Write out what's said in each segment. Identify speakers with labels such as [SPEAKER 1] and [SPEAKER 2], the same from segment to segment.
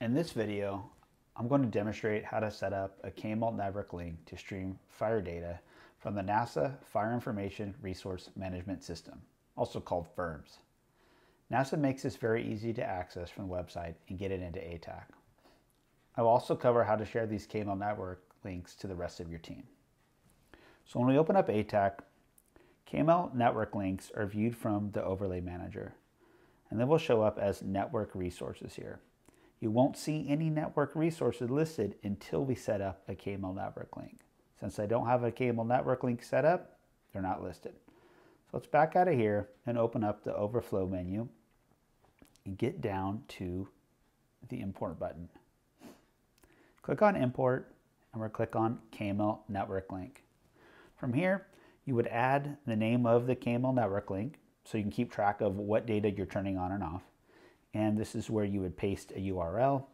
[SPEAKER 1] In this video, I'm going to demonstrate how to set up a KML network link to stream fire data from the NASA Fire Information Resource Management System, also called FIRMS. NASA makes this very easy to access from the website and get it into ATAK. I will also cover how to share these KML network links to the rest of your team. So when we open up ATAK, KML network links are viewed from the overlay manager, and they will show up as network resources here. You won't see any network resources listed until we set up a KML network link. Since I don't have a KML network link set up, they're not listed. So let's back out of here and open up the overflow menu and get down to the import button. Click on import and we'll click on KML network link. From here, you would add the name of the KML network link so you can keep track of what data you're turning on and off and this is where you would paste a URL.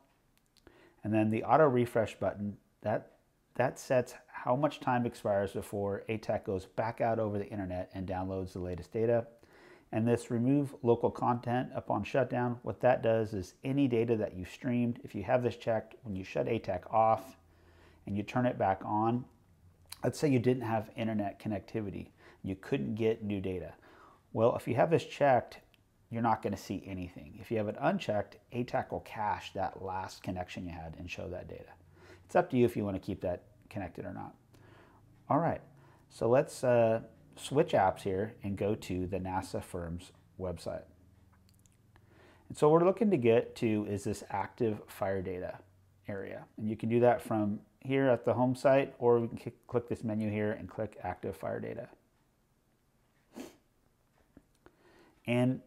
[SPEAKER 1] And then the auto refresh button, that, that sets how much time expires before ATAK goes back out over the internet and downloads the latest data. And this remove local content upon shutdown, what that does is any data that you streamed, if you have this checked, when you shut ATAK off and you turn it back on, let's say you didn't have internet connectivity, you couldn't get new data. Well, if you have this checked you're not going to see anything. If you have it unchecked, ATAK will cache that last connection you had and show that data. It's up to you if you want to keep that connected or not. All right, so let's uh, switch apps here and go to the NASA FIRMS website. And so what we're looking to get to is this active fire data area. And you can do that from here at the home site, or we can click this menu here and click active fire data. And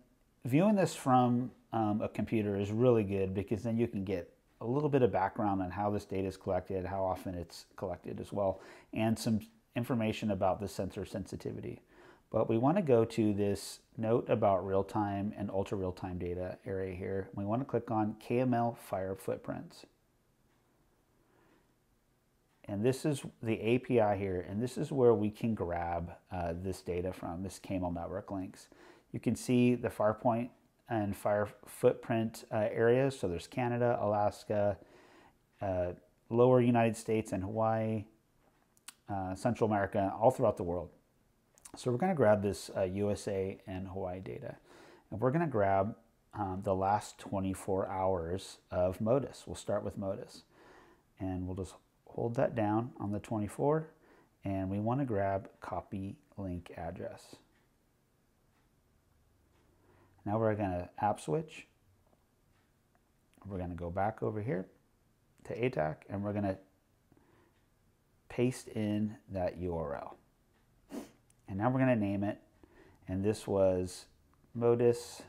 [SPEAKER 1] viewing this from um, a computer is really good because then you can get a little bit of background on how this data is collected, how often it's collected as well, and some information about the sensor sensitivity. But we want to go to this note about real-time and ultra real-time data area here. We want to click on KML Fire Footprints. And this is the API here, and this is where we can grab uh, this data from, this KML network links. You can see the FirePoint and Fire footprint uh, areas. So there's Canada, Alaska, uh, lower United States and Hawaii, uh, Central America, all throughout the world. So we're going to grab this USA uh, and Hawaii data. And we're going to grab um, the last 24 hours of MODIS. We'll start with MODIS. And we'll just hold that down on the 24. And we want to grab copy link address. Now we're going to app switch. We're going to go back over here to ATAK and we're going to paste in that URL. And now we're going to name it. And this was MODIS.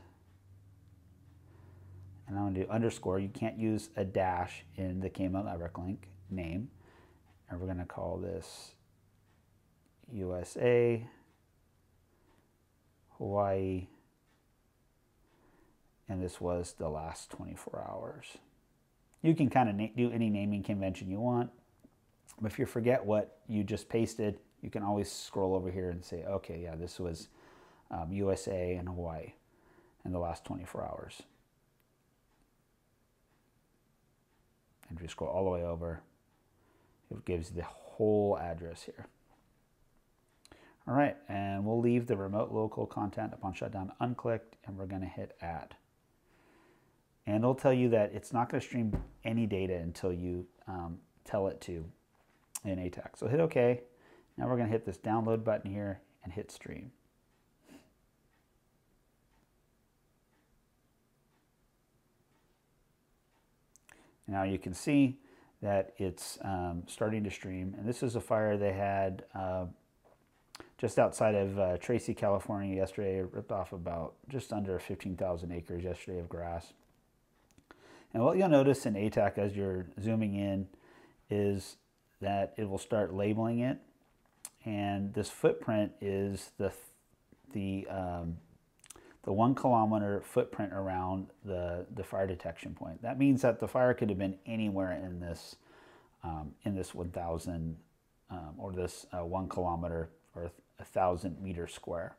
[SPEAKER 1] And I'm going to do underscore. You can't use a dash in the KML network link name. And we're going to call this USA, Hawaii, and this was the last 24 hours. You can kind of do any naming convention you want, but if you forget what you just pasted, you can always scroll over here and say, okay, yeah, this was um, USA and Hawaii in the last 24 hours. And if you scroll all the way over, it gives the whole address here. All right, and we'll leave the remote local content upon shutdown unclicked, and we're going to hit add and it'll tell you that it's not going to stream any data until you um, tell it to in ATAK. So hit OK. Now we're going to hit this download button here and hit stream. Now you can see that it's um, starting to stream. And this is a fire they had uh, just outside of uh, Tracy, California yesterday. It ripped off about just under 15,000 acres yesterday of grass. And what you'll notice in ATAK as you're zooming in is that it will start labeling it. And this footprint is the, the, um, the one kilometer footprint around the, the fire detection point. That means that the fire could have been anywhere in this, um, in this 1,000 um, or this uh, one kilometer or a thousand meter square.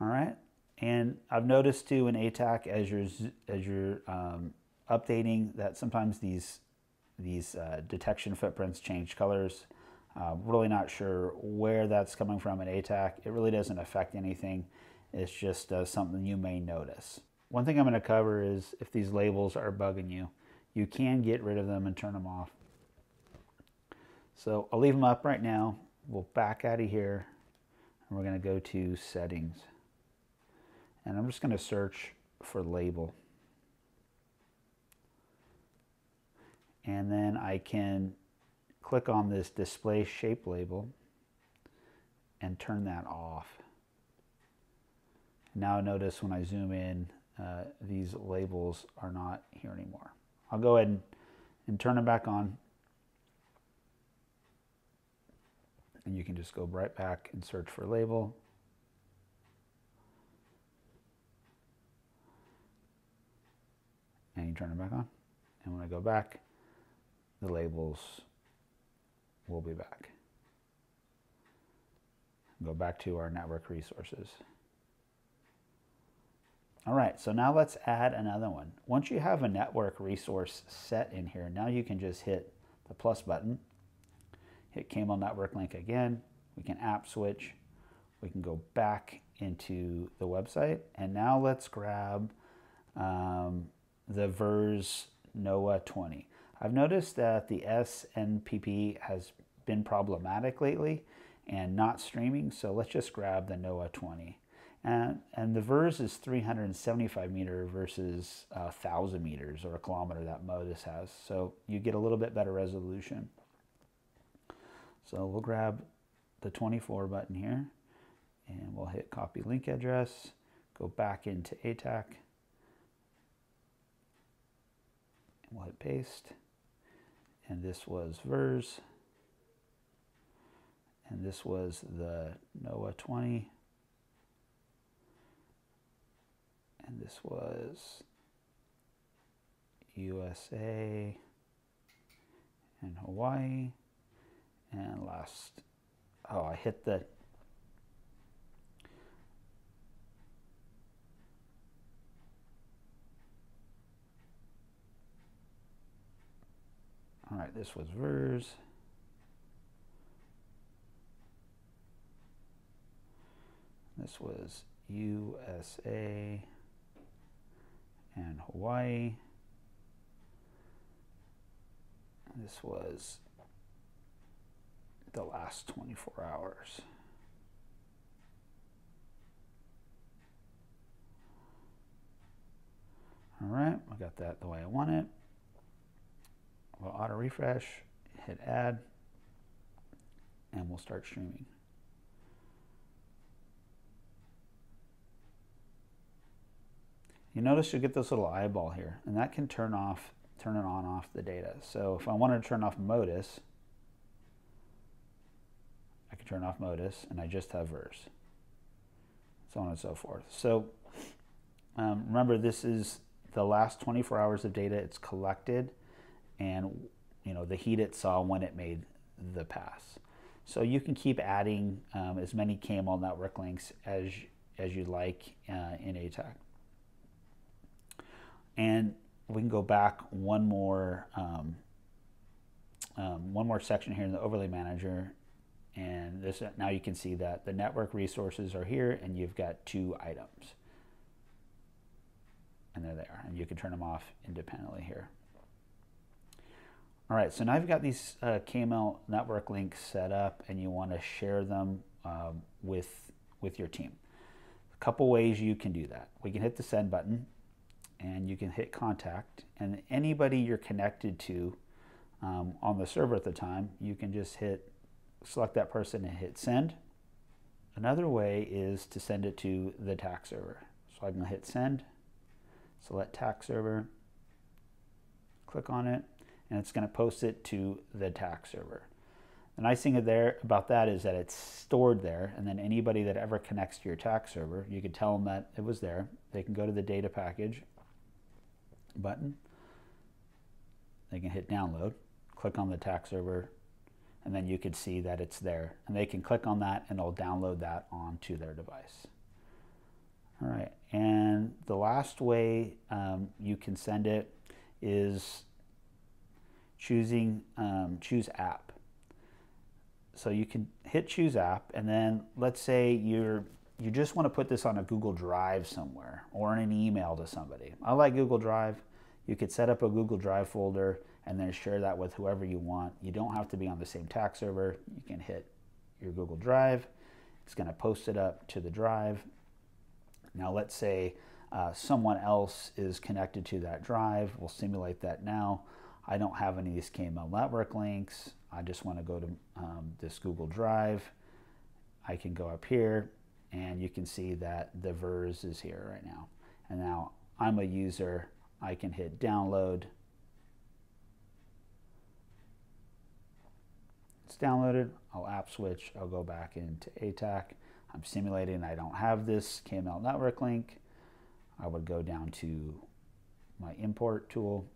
[SPEAKER 1] All right. And I've noticed too in ATAK as you're as you're um, updating that sometimes these these uh, detection footprints change colors. Uh, really not sure where that's coming from in ATAK. It really doesn't affect anything. It's just uh, something you may notice. One thing I'm going to cover is if these labels are bugging you, you can get rid of them and turn them off. So I'll leave them up right now. We'll back out of here and we're going to go to settings. And I'm just going to search for label. And then I can click on this display shape label and turn that off. Now notice when I zoom in, uh, these labels are not here anymore. I'll go ahead and, and turn them back on. And you can just go right back and search for label. And you turn it back on. And when I go back, the labels will be back. Go back to our network resources. All right, so now let's add another one. Once you have a network resource set in here, now you can just hit the plus button, hit KML Network Link again. We can app switch. We can go back into the website. And now let's grab um, the VIIRS NOAA 20. I've noticed that the SNPP has been problematic lately and not streaming, so let's just grab the NOAA 20. And, and the VIIRS is 375 meter versus uh, 1,000 meters or a kilometer that MODIS has. So you get a little bit better resolution. So we'll grab the 24 button here and we'll hit copy link address, go back into ATAK, and we'll hit paste. And this was VIIRS, and this was the NOAA 20. and this was USA and Hawaii and last oh I hit the all right this was VIIRS this was USA and Hawaii. This was the last 24 hours. All right, I got that the way I want it. We'll auto refresh, hit add, and we'll start streaming. you notice you get this little eyeball here, and that can turn off, turn it on off the data. So if I wanted to turn off MODIS, I can turn off MODIS, and I just have VIIRS, so on and so forth. So um, remember, this is the last 24 hours of data it's collected, and you know the heat it saw when it made the pass. So you can keep adding um, as many KML network links as as you like uh, in ATAK. And we can go back one more um, um, one more section here in the overlay manager and this now you can see that the network resources are here and you've got two items and there they are and you can turn them off independently here all right so now you've got these uh, KML network links set up and you want to share them uh, with with your team. A couple ways you can do that. We can hit the send button and you can hit contact and anybody you're connected to um, on the server at the time you can just hit select that person and hit send. Another way is to send it to the TAK server. So I'm going to hit send select TAK server click on it and it's going to post it to the TAK server the nice thing there about that is that it's stored there and then anybody that ever connects to your TAK server you can tell them that it was there they can go to the data package button. They can hit download, click on the TAK server, and then you can see that it's there. And they can click on that and it'll download that onto their device. All right, and the last way um, you can send it is choosing um, choose app. So you can hit choose app and then let's say you're you just want to put this on a Google Drive somewhere or in an email to somebody. I like Google Drive. You could set up a Google Drive folder and then share that with whoever you want. You don't have to be on the same TAK server. You can hit your Google Drive. It's going to post it up to the drive. Now let's say uh, someone else is connected to that drive. We'll simulate that now. I don't have any of these KML network links. I just want to go to um, this Google Drive. I can go up here and you can see that the VIIRS is here right now. And now I'm a user. I can hit download. It's downloaded. I'll app switch. I'll go back into ATAK. I'm simulating. I don't have this KML network link. I would go down to my import tool,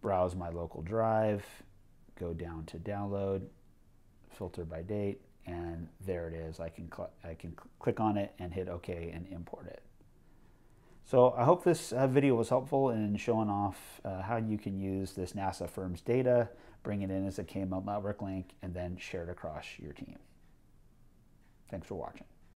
[SPEAKER 1] browse my local drive, go down to download, filter by date, and there it is. I can, I can click on it and hit OK and import it. So I hope this uh, video was helpful in showing off uh, how you can use this NASA FIRMS data, bring it in as a KML network link, and then share it across your team. Thanks for watching.